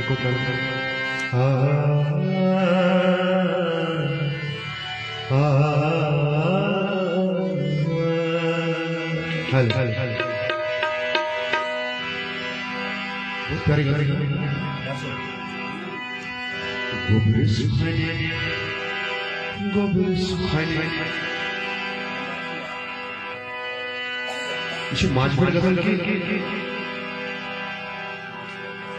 eco चल आ हल हल हल करेगा गोबर सुखाने गोबर सुखाने इसे माछ पर गबन की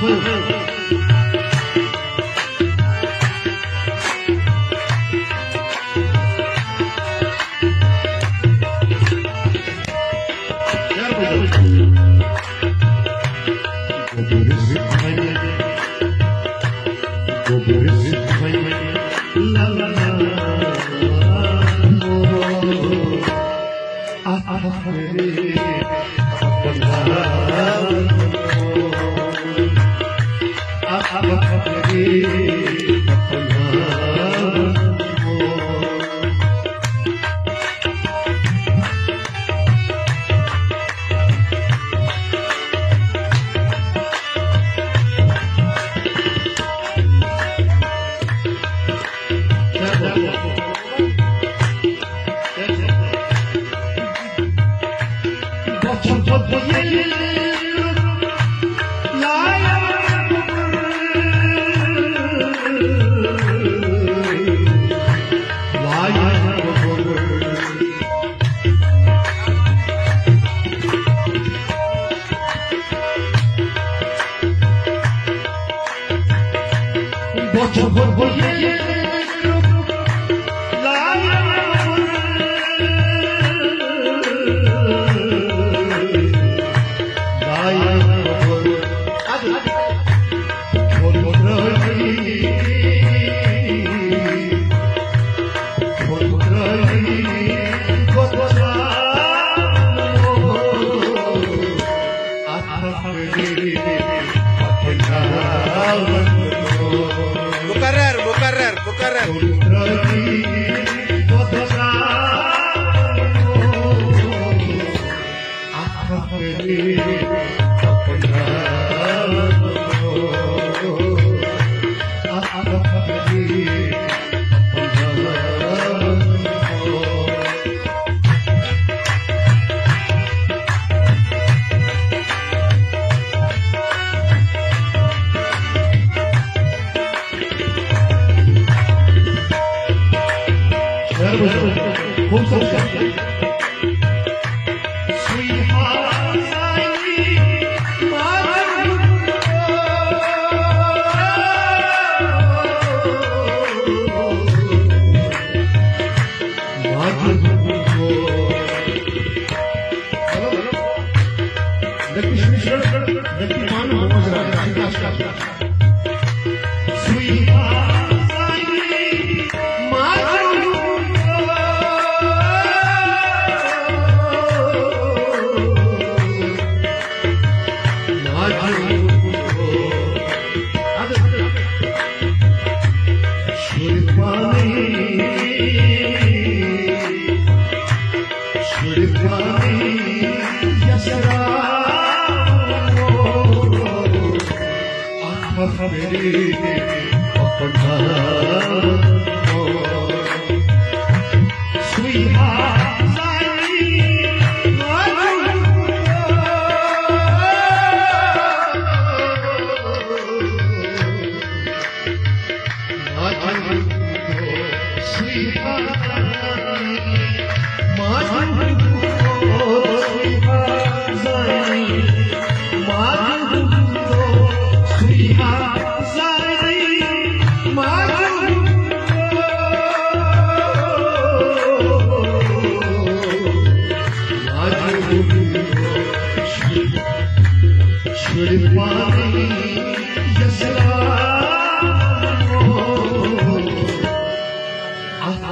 嗯嗯哈喽